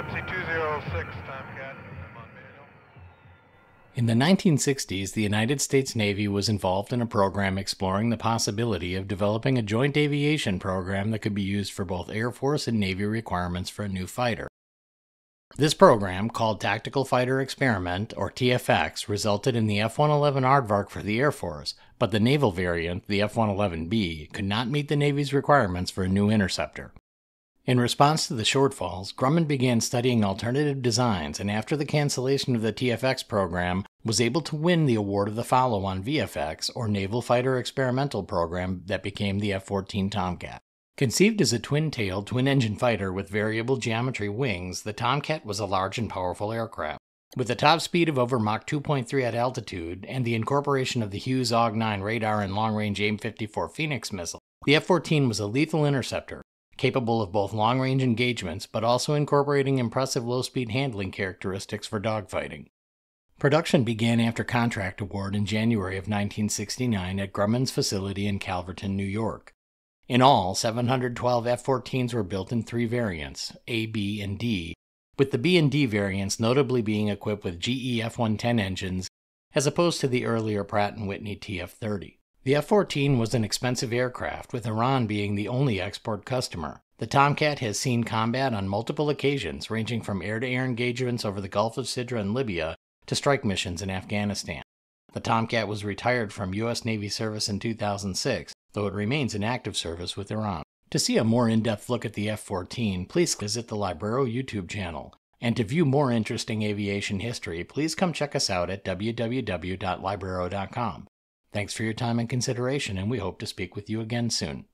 Gypsy 206, Tomcat. I'm on manual. In the 1960s, the United States Navy was involved in a program exploring the possibility of developing a joint aviation program that could be used for both Air Force and Navy requirements for a new fighter. This program, called Tactical Fighter Experiment, or TFX, resulted in the F 111 Aardvark for the Air Force, but the naval variant, the F 111B, could not meet the Navy's requirements for a new interceptor. In response to the shortfalls, Grumman began studying alternative designs and after the cancellation of the TFX program was able to win the award of the follow-on VFX or Naval Fighter Experimental Program that became the F-14 Tomcat. Conceived as a twin-tailed, twin-engine fighter with variable geometry wings, the Tomcat was a large and powerful aircraft. With a top speed of over Mach 2.3 at altitude and the incorporation of the Hughes AWG-9 radar and long-range AIM-54 Phoenix missile, the F-14 was a lethal interceptor capable of both long range engagements but also incorporating impressive low speed handling characteristics for dogfighting. Production began after contract award in January of 1969 at Grumman's facility in Calverton, New York. In all, 712 F 14s were built in three variants A, B, and D, with the B and D variants notably being equipped with GE F 110 engines as opposed to the earlier Pratt & Whitney TF 30. The F 14 was an expensive aircraft, with Iran being the only export customer. The Tomcat has seen combat on multiple occasions, ranging from air to air engagements over the Gulf of Sidra and Libya to strike missions in Afghanistan. The Tomcat was retired from U.S. Navy service in 2006, though it remains in active service with Iran. To see a more in depth look at the F 14, please visit the Libraero YouTube channel. And to view more interesting aviation history, please come check us out at www.libraero.com. Thanks for your time and consideration, and we hope to speak with you again soon.